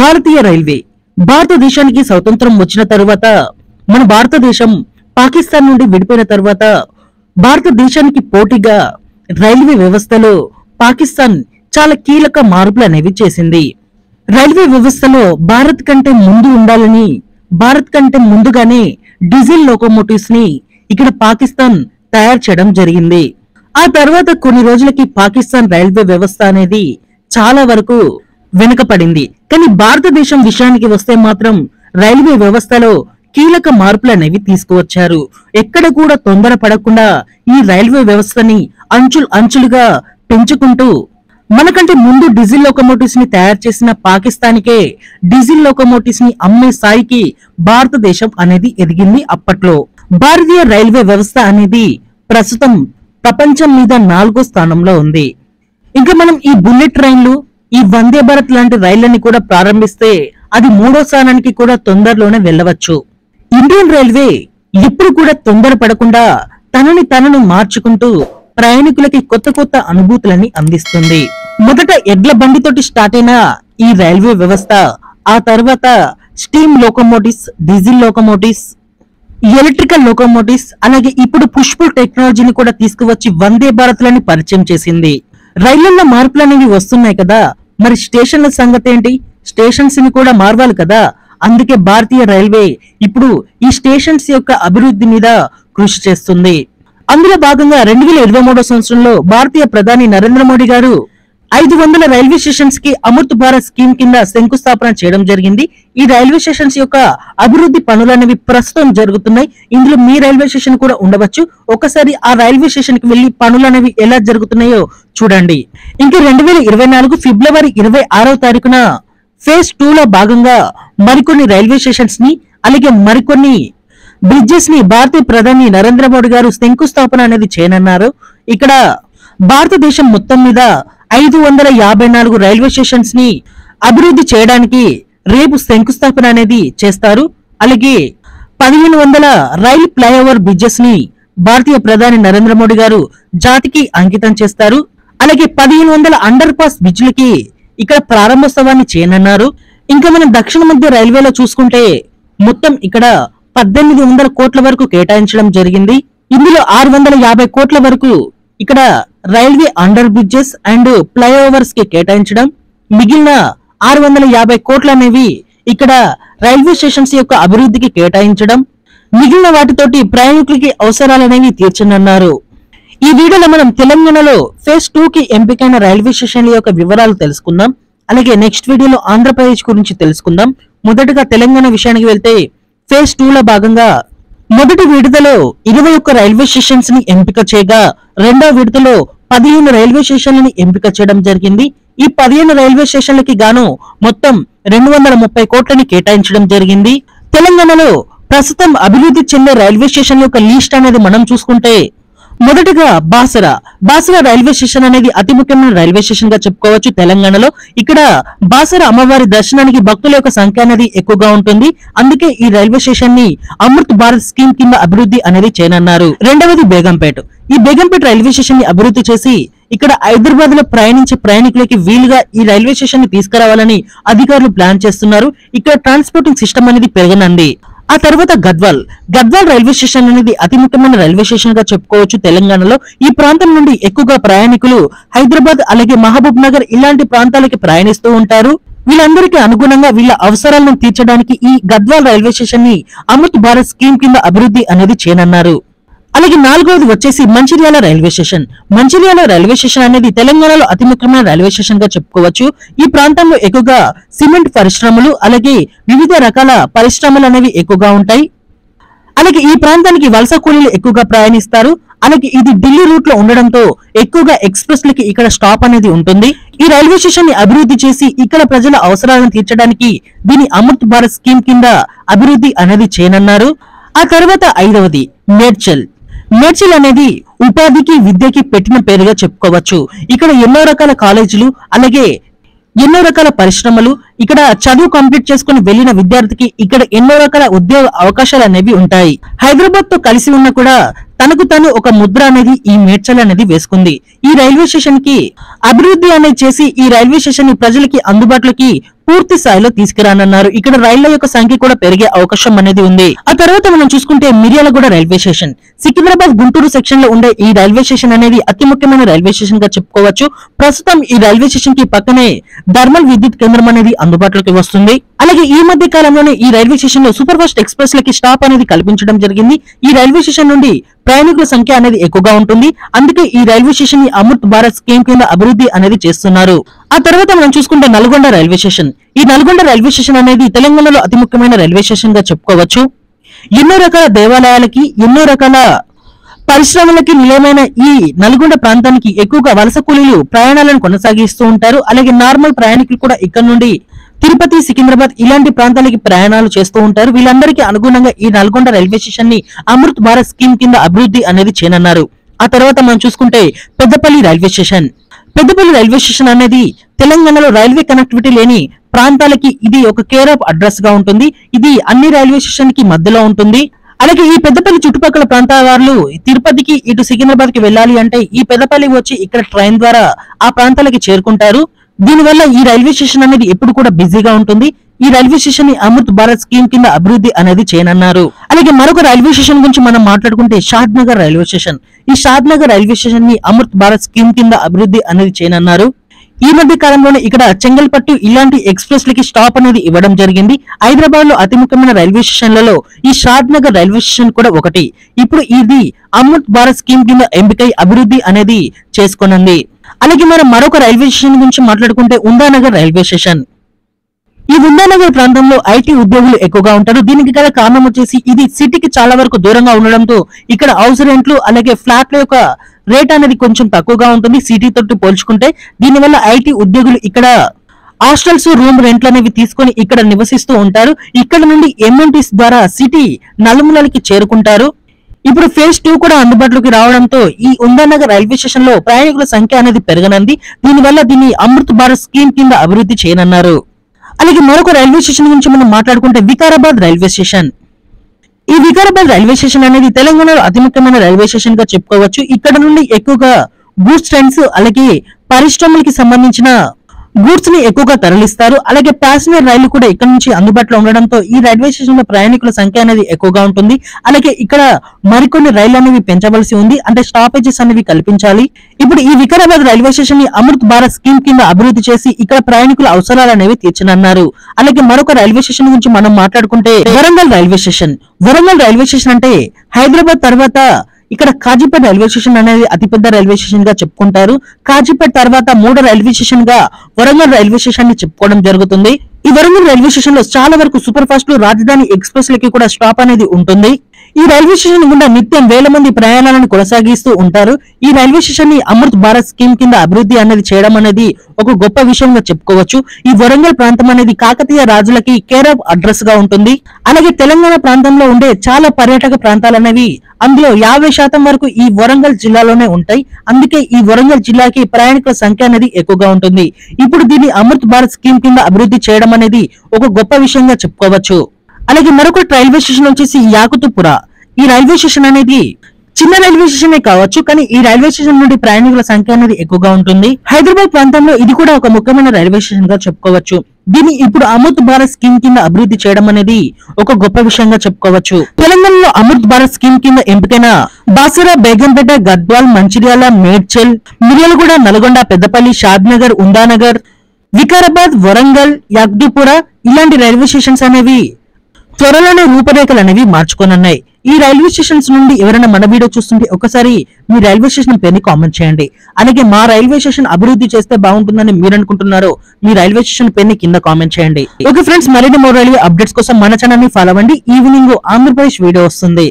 భారతీయ railway. భారతదేశానికి స్వతంత్రం వచ్చిన తరువాత మన భారతదేశం పాకిస్తాన్ నుండి విడిపోయిన తరువాత భారతదేశానికి పోటీగా రైల్వే వ్యవస్థలో పాకిస్తాన్ చాలా కీలక మార్పులు అనేవి చేసింది. రైల్వే వ్యవస్థలో భారత్ కంటే ముందు ఉండాలని భారత్ కంటే ముందుగానే డీజిల్ లోకోమోటివ్స్ని ఇక్కడ పాకిస్తాన్ తయారు చేయడం జరిగింది. ఆ తర్వాత కొన్ని రోజులకి పాకిస్తాన్ రైల్వే వ్యవస్థ అనేది చాలా వరకు వెనుకపడింది. కానీ భారతదేశం విషయానికి వస్తే మాత్రం రైల్వే వ్యవస్థలో కీలక మార్పులనేవి తీసుకువచ్చారు. ఎక్కడ కూడా తొందర పడకుండా ఈ రైల్వే వ్యవస్థని అంచులు అంచులుగా పెంచుకుంటూ మనకంటే ముందు డీజిల్ లోకమోటివ్స్ని తయారు చేసిన పాకిస్తాన్కే డీజిల్ లోకమోటివ్స్ని అమ్మే స్థాయికి భారతదేశం అనేది ఎదిగింది అప్పట్లో. భారతీయ రైల్వే వ్యవస్థ అనేది ప్రస్తుతం ప్రపంచం మీద నాలుగో స్థానంలో ఉంది. ఇంకా మనం ఈ బుల్లెట్ ట్రైన్లు ఈ వందే భారత్ లాంటి రైళ్ళని కూడా ప్రారంభిస్తే అది మూడో స్థానానికి కూడా తొందరలోనే వెళ్ళవచ్చు. ఇండియన్ రైల్వే ఎప్పుడు కూడా తొందర పడకుండా తనని తనను మార్చుకుంటూ ప్రయాణికులకి కొత్త కొత్త అనుభూతులని అందిస్తుంది. మొదట ఎడ్ల బండితోటి స్టార్ట్ అయిన ఈ రైల్వే వ్యవస్థ ఆ తర్వాత steam locomotives diesel locomotives electrical locomotives అలాగే ఇప్పుడు పుష్పుల్ టెక్నాలజీని కూడా తీసుకువచ్చి వందే భారత్ లని పరిచయం చేసింది. రైళ్ళలో మార్పులు అనేవి వస్తున్నాయి కదా మరి స్టేషన్ల సంగతి ఏంటి? స్టేషన్స్ని కూడా మార్వాలి కదా. అందుకే భారతీయ రైల్వే ఇప్పుడు ఈ స్టేషన్స్ యొక్క అభివృద్ధి మీద కృషి చేస్తుంది. అందులో భాగంగా రెండు వేల ఇరవై మూడో సంవత్సరంలో భారతీయ ప్రధాని నరేంద్ర మోడీ గారు ఐదు వందల రైల్వే స్టేషన్స్కి అమృత్ భారత్ స్కీమ్ కింద శంకుస్థాపన చేయడం జరిగింది. ఈ రైల్వే స్టేషన్స్ యొక్క అభివృద్ధి పనులు అనేవి ప్రస్తుతం జరుగుతున్నాయి. ఇందులో మీ రైల్వే స్టేషన్ కూడా ఉండవచ్చు. ఒకసారి ఆ రైల్వే స్టేషన్కి వెళ్ళి పనులు అనేవి ఎలా జరుగుతున్నాయో చూడండి. ఇంకా రెండు వేల ఇరవై నాలుగు ఫిబ్రవరి ఇరవై ఆరో తారీఖున ఫేజ్ టూ లో భాగంగా మరికొన్ని రైల్వే స్టేషన్స్ని అలాగే మరికొన్ని బ్రిడ్జెస్ని భారతీయ ప్రధాని నరేంద్ర మోడీ గారు శంకుస్థాపన అనేది చేయనున్నారు. ఇక్కడ భారతదేశం మొత్తం మీద ఐదు వందల యాభై నాలుగు రైల్వే స్టేషన్స్ని అభివృద్ధి చేయడానికి రేపు శంకుస్థాపన అనేది చేస్తారు. అలాగే పదిహేను వందల రైల్ ఫ్లైఓవర్ బ్రిడ్జెస్ని భారతీయ ప్రధాని నరేంద్ర మోడీ గారు జాతికి అంకితం చేస్తారు. అలాగే పదిహేను వందల అండర్ పాస్ బ్రిడ్జ్లకి ఇక్కడ ప్రారంభోత్సవాన్ని చేయనున్నారు. ఇంకా మనం దక్షిణ మధ్య రైల్వేలో చూసుకుంటే మొత్తం ఇక్కడ పద్దెనిమిది వందల కోట్ల వరకు కేటాయించడం జరిగింది. ఇందులో ఆరు వందల యాభై కోట్ల వరకు ఇక్కడ రైల్వే అండర్ బ్రిడ్జెస్ అండ్ ఫ్లైఓవర్స్కి కేటాయించడం మిగిలిన ఆరు వందల యాభై కోట్లు అనేవి ఇక్కడ రైల్వే స్టేషన్స్ యొక్క అభివృద్ధికి కేటాయించడం మిగిలిన వాటితోటి ప్రయాణికులకి అవసరాలనేవి తీర్చనున్నారు. ఈ వీడియోలో మనం తెలంగాణలో ఫేజ్ టూ కి ఎంపికైన రైల్వే స్టేషన్ల యొక్క వివరాలు తెలుసుకుందాం. అలాగే నెక్స్ట్ వీడియోలో ఆంధ్రప్రదేశ్ గురించి తెలుసుకుందాం. మొదటగా తెలంగాణ విషయానికి వెళ్తే ఫేజ్ టూ లో భాగంగా మొదటి విడతలో ఇరవై ఒక్క రైల్వే స్టేషన్స్ని ఎంపిక చేయగా రెండో విడతలో పదిహేను రైల్వే స్టేషన్లని ఎంపిక చేయడం జరిగింది. ఈ పదిహేను రైల్వే స్టేషన్లకి గాను మొత్తం రెండు వందల ముప్పై కోట్లని కేటాయించడం జరిగింది. తెలంగాణలో ప్రస్తుతం అభివృద్ధి చెందే రైల్వే స్టేషన్ల యొక్క లిస్ట్ అనేది మనం చూసుకుంటే మొదటగా బాసర. బాసర రైల్వే స్టేషన్ అనేది అతి ముఖ్యమైన రైల్వే స్టేషన్గా చెప్పుకోవచ్చు తెలంగాణలో. ఇక్కడ బాసర అమ్మవారి దర్శనానికి భక్తుల యొక్క సంఖ్య అనేది ఎక్కువగా ఉంటుంది. అందుకే ఈ రైల్వే స్టేషన్ని అమృత్ భారత్ స్కీమ్ కింద అభివృద్ధి అనేది చేయనున్నారు. రెండవది బేగంపేట. ఈ బేగంపేట రైల్వే స్టేషన్ని అభివృద్ధి చేసి ఇక్కడ హైదరాబాద్లో ప్రయాణించే ప్రయాణికులకి వీలుగా ఈ రైల్వే స్టేషన్ని తీసుకురావాలని అధికారులు ప్లాన్ చేస్తున్నారు. ఇక్కడ ట్రాన్స్పోర్టింగ్ సిస్టమ్ అనేది పెరగనుంది. ఆ తర్వాత గద్వాల్. గద్వాల్ రైల్వే స్టేషన్ అనేది అతి ముఖ్యమైన రైల్వే స్టేషన్గా చెప్పుకోవచ్చు తెలంగాణలో. ఈ ప్రాంతం నుండి ఎక్కువగా ప్రయాణికులు హైదరాబాద్ అలాగే మహబూబ్ నగర్ ఇలాంటి ప్రాంతాలకి ప్రయాణిస్తూ ఉంటారు. వీళ్ళందరికీ అనుగుణంగా వీళ్ళ అవసరాలను తీర్చడానికి ఈ గద్వాల్ రైల్వే స్టేషన్ని అమృత్ భారత్ స్కీమ్ కింద అభివృద్ధి అనేది చేయనున్నారు. అలాగే నాలుగవది వచ్చేసి Mancherial railway station. Mancherial railway station అనేది తెలంగాణలో అతి ముఖ్యమైన రైల్వే స్టేషన్గా చెప్పుకోవచ్చు. ఈ ప్రాంతంలో ఎక్కువగా సిమెంట్ పరిశ్రమలు అలాగే వివిధ రకాల పరిశ్రమలు అనేవి ఎక్కువగా ఉంటాయి. అలాగే ఈ ప్రాంతానికి వలస కూలీలు ఎక్కువగా ప్రయాణిస్తారు. అలాగే ఇది ఢిల్లీ రూట్లో ఉండడంతో ఎక్కువగా ఎక్స్ప్రెస్ లకి ఇక్కడ స్టాప్ అనేది ఉంటుంది. ఈ రైల్వే స్టేషన్ని అభివృద్ధి చేసి ఇక్కడ ప్రజల అవసరాలను తీర్చడానికి దీని అమృత్ భారత్ స్కీమ్ కింద అభివృద్ధి అనేది చేయనున్నారు. ఆ తర్వాత ఐదవది మేడ్చల్. మేడ్చల్ అనేది ఉపాధికి విద్యకి పెట్టిన పేరుగా చెప్పుకోవచ్చు. ఇక్కడ ఎన్నో రకాల కాలేజీలు అలాగే ఎన్నో రకాల పరిశ్రమలు ఇక్కడ చదువు కంప్లీట్ చేసుకుని వెళ్ళిన విద్యార్థికి ఇక్కడ ఎన్నో రకాల ఉద్యోగ అవకాశాలు అనేవి ఉంటాయి. హైదరాబాద్తో కలిసి ఉన్న కూడా తనకు తను ఒక ముద్ర అనేది ఈ మేడ్చల్ అనేది వేసుకుంది. ఈ రైల్వే స్టేషన్కి అభివృద్ధి అనేది చేసి ఈ రైల్వే స్టేషన్ని ప్రజలకి అందుబాటులోకి పూర్తి స్థాయిలో తీసుకురానన్నారు. ఇక్కడ రైళ్ళ యొక్క సంఖ్య కూడా పెరిగే అవకాశం అనేది ఉంది. ఆ తర్వాత మనం చూసుకుంటే మిర్యాలగూడ రైల్వే స్టేషన్. సికింద్రాబాద్ గుంటూరు సెక్షన్లో ఉండే ఈ రైల్వే స్టేషన్ అనేది అతి ముఖ్యమైన రైల్వే స్టేషన్గా చెప్పుకోవచ్చు. ప్రస్తుతం ఈ రైల్వే స్టేషన్కి పక్కనే థర్మల్ విద్యుత్ కేంద్రం అనేది అందుబాటులోకి వస్తుంది. అలాగే ఈ మధ్య కాలంలోనే ఈ రైల్వే స్టేషన్లో సూపర్ ఫాస్ట్ ఎక్స్ప్రెస్ లకి స్టాప్ అనేది కల్పించడం జరిగింది. ఈ రైల్వే స్టేషన్ నుండి ప్రయాణికుల సంఖ్య అనేది ఎక్కువగా ఉంటుంది. అందుకే ఈ రైల్వే స్టేషన్ని అమృత్ భారత్ స్కీమ్ కింద అభివృద్ధి అనేది చేస్తున్నారు. ఆ తర్వాత మనం చూసుకుంటే నల్గొండ రైల్వే స్టేషన్. ఈ నల్గొండ రైల్వే స్టేషన్ అనేది తెలంగాణలో అతి ముఖ్యమైన రైల్వే స్టేషన్గా చెప్పుకోవచ్చు. ఎన్నో రకాల దేవాలయాలకి ఎన్నో రకాల పరిశ్రమలకి నిలయమైన ఈ నల్గొండ ప్రాంతానికి ఎక్కువగా వలస కూలీలు ప్రయాణాలను కొనసాగిస్తూ ఉంటారు. అలాగే నార్మల్ ప్రయాణికులు కూడా ఇక్కడ నుండి తిరుపతి సికింద్రాబాద్ ఇలాంటి ప్రాంతాలకి ప్రయాణాలు చేస్తూ ఉంటారు. వీళ్ళందరికీ అనుగుణంగా ఈ నల్గొండ రైల్వే స్టేషన్ని అమృత్ భారత్ స్కీమ్ కింద అభివృద్ధి అనేది చేయనున్నారు. ఆ తర్వాత మనం చూసుకుంటే Peddapalli railway station. Peddapalli railway station అనేది తెలంగాణలో రైల్వే కనెక్టివిటీ లేని ప్రాంతాలకి ఇది ఒక కేర్ ఆఫ్ అడ్రస్గా ఉంటుంది. ఇది అన్ని రైల్వే స్టేషన్కి మధ్యలో ఉంటుంది. అలాగే ఈ పెద్దపల్లి చుట్టుపక్కల ప్రాంతాల వాళ్ళు తిరుపతికి ఇటు సికింద్రాబాద్కి వెళ్ళాలి అంటే ఈ పెద్దపల్లి వచ్చి ఇక్కడ ట్రైన్ ద్వారా ఆ ప్రాంతాలకి చేరుకుంటారు. దీనివల్ల ఈ రైల్వే స్టేషన్ అనేది ఎప్పుడు కూడా బిజీగా ఉంటుంది. ఈ రైల్వే స్టేషన్ని అమృత్ భారత్ స్కీమ్ కింద అభివృద్ధి అనేది చేయనన్నారు. అలాగే మరొక రైల్వే స్టేషన్ గురించి మనం మాట్లాడుకుంటే షాద్ నగర్ రైల్వే స్టేషన్. ఈ షాద్ నగర్ రైల్వే స్టేషన్ని అమృత్ భారత్ స్కీమ్ కింద అభివృద్ధి అనేది చేయనన్నారు. ఈ మధ్య కాలంలోనే ఇక్కడ చెంగల్పట్టు ఇలాంటి ఎక్స్ప్రెస్ లకి స్టాప్ అనేది ఇవ్వడం జరిగింది. హైదరాబాద్లో అతి ముఖ్యమైన రైల్వే స్టేషన్లలో ఈ షాద్ నగర్ రైల్వే స్టేషన్ కూడా ఒకటి. ఇప్పుడు ఇది అమృత్ భారత్ స్కీమ్ కింద ఎంపికై అభివృద్ధి అనేది చేసుకోనుంది. అలాగే మనం మరొక రైల్వే స్టేషన్ గురించి మాట్లాడుకుంటే ఉందానగర్ రైల్వే స్టేషన్. ఈ ఉందానగర్ ప్రాంతంలో ఐటీ ఉద్యోగులు ఎక్కువగా ఉంటారు. దీనికి గల కారణం వచ్చేసి ఇది సిటీకి చాలా వరకు దూరంగా ఉండడంతో ఇక్కడ హౌస్ రెంట్లు అలాగే ఫ్లాట్ల యొక్క రేట్ అనేది కొంచెం తక్కువగా ఉంటుంది సిటీ తోటి పోల్చుకుంటే. దీనివల్ల ఐటీ ఉద్యోగులు ఇక్కడ హాస్టల్స్ రూమ్ రెంట్లు అనేవి తీసుకొని ఇక్కడ నివసిస్తూ ఉంటారు. ఇక్కడ నుండి ఎంఎన్టీస్ ద్వారా సిటీ నలుమూలలకి చేరుకుంటారు. ఇప్పుడు ఫేజ్ టూ కూడా అందుబాటులోకి రావడంతో ఈ ఉందానగర్ రైల్వే స్టేషన్లో ప్రయాణికుల సంఖ్య అనేది పెరగనుంది. దీనివల్ల దీన్ని అమృత్ భారత్ స్కీమ్ కింద అభివృద్ధి చేయనున్నారు. అలాగే మరొక రైల్వే స్టేషన్ గురించి మనం మాట్లాడుకుంటే వికారాబాద్ రైల్వే స్టేషన్. ఈ వికారాబాద్ రైల్వే స్టేషన్ అనేది తెలంగాణలో అతి ముఖ్యమైన రైల్వే స్టేషన్గా చెప్పుకోవచ్చు. ఇక్కడ నుండి ఎక్కువగా గూడ్స్ ట్రైన్స్ అలాగే పరిశ్రమలకి సంబంధించిన గూడ్స్ని ఎక్కువగా తరలిస్తారు. అలాగే ప్యాసింజర్ రైళ్ళు కూడా ఇక్కడ నుంచి అందుబాటులో ఉండడంతో ఈ రైల్వే స్టేషన్లో ప్రయాణికుల సంఖ్య అనేది ఎక్కువగా ఉంటుంది. అలాగే ఇక్కడ మరికొన్ని రైళ్ళు అనేవి పెంచవలసి ఉంది. అంటే స్టాపేజెస్ అనేవి కల్పించాలి. ఇప్పుడు ఈ వికారాబాద్ రైల్వే స్టేషన్ని అమృత్ భారత్ స్కీమ్ కింద అభివృద్ధి చేసి ఇక్కడ ప్రయాణికుల అవసరాలు అనేవి తీర్చనన్నారు. అలాగే మరొక రైల్వే స్టేషన్ గురించి మనం మాట్లాడుకుంటే Warangal railway station. Warangal railway station అంటే హైదరాబాద్ తర్వాత ఇక్కడ కాజీపేట రైల్వే స్టేషన్ అనేది అతిపెద్ద రైల్వే స్టేషన్గా చెప్పుకుంటారు. కాజీపేట తర్వాత మూడో రైల్వే స్టేషన్గా వరంగల్ రైల్వే స్టేషన్ని చెప్పుకోవడం జరుగుతుంది. ఈ వరంగల్ రైల్వే స్టేషన్లో చాలా వరకు సూపర్ ఫాస్ట్ రాజధాని ఎక్స్ప్రెస్ లకి కూడా స్టాప్ అనేది ఉంటుంది. ఈ రైల్వే స్టేషన్ గుండా నిత్యం వేల మంది ప్రయాణాలను కొనసాగిస్తూ ఉంటారు. ఈ రైల్వే స్టేషన్ని అమృత్ భారత్ స్కీమ్ కింద అభివృద్ధి అనేది చేయడం అనేది ఒక గొప్ప విషయంగా చెప్పుకోవచ్చు. ఈ వరంగల్ ప్రాంతం అనేది కాకతీయ రాజులకి కేర్ ఆఫ్ అడ్రస్గా ఉంటుంది. అలాగే తెలంగాణ ప్రాంతంలో ఉండే చాలా పర్యాటక ప్రాంతాలు అనేవి అందులో యాభై శాతం వరకు ఈ వరంగల్ జిల్లాలోనే ఉంటాయి. అందుకే ఈ వరంగల్ జిల్లాకి ప్రయాణికుల సంఖ్య అనేది ఎక్కువగా ఉంటుంది. ఇప్పుడు దీన్ని అమృత్ భారత్ స్కీమ్ కింద అభివృద్ధి చేయడం అనేది ఒక గొప్ప విషయంగా చెప్పుకోవచ్చు. అలాగే మరొక రైల్వే స్టేషన్ వచ్చేసి యాకుతుపుర ఈ రైల్వే స్టేషన్ అనేది చిన్న రైల్వే స్టేషన్ కావచ్చు కానీ ఈ రైల్వే స్టేషన్ నుండి ప్రయాణికుల సంఖ్య అనేది ఎక్కువగా ఉంటుంది. హైదరాబాద్ ప్రాంతంలో ఇది కూడా ఒక ముఖ్యమైన రైల్వే స్టేషన్గా చెప్పుకోవచ్చు. దీన్ని ఇప్పుడు అమృత్ భారత్ స్కీమ్ కింద అభివృద్ధి చేయడం అనేది ఒక గొప్ప విషయంగా చెప్పుకోవచ్చు. తెలంగాణలో అమృత్ భారత్ స్కీమ్ కింద ఎంపికైన బాసరా బేగంపేట గద్వాల్ మంచిర్యాల మేడ్చల్ మిర్యాలగూడ నల్గొండ పెద్దపల్లి షాద్నగర్ ఉందానగర్ వికారాబాద్ వరంగల్ యాగ్దిపుర ఇలాంటి రైల్వే స్టేషన్స్ అనేవి త్వరలోనే రూపరేఖలు అనేవి మార్చుకోనున్నాయి. ఈ రైల్వే స్టేషన్స్ నుండి ఎవరైనా మన వీడియో చూస్తుంటే ఒకసారి మీ రైల్వే స్టేషన్ పేరుని కామెంట్ చేయండి. అలాగే మా రైల్వే స్టేషన్ అభివృద్ధి చేస్తే బాగుంటుందని మీరు అనుకుంటున్నారో మీ రైల్వే స్టేషన్ పేరుని కింద కామెంట్ చేయండి. ఓకే ఫ్రెండ్స్ మరిన్ని మోర్ రైల్వే అప్డేట్స్ కోసం మన ఛానల్ని ఫాలో అవ్వండి. ఈవినింగ్ ఆంధ్రప్రదేశ్ వీడియో వస్తుంది.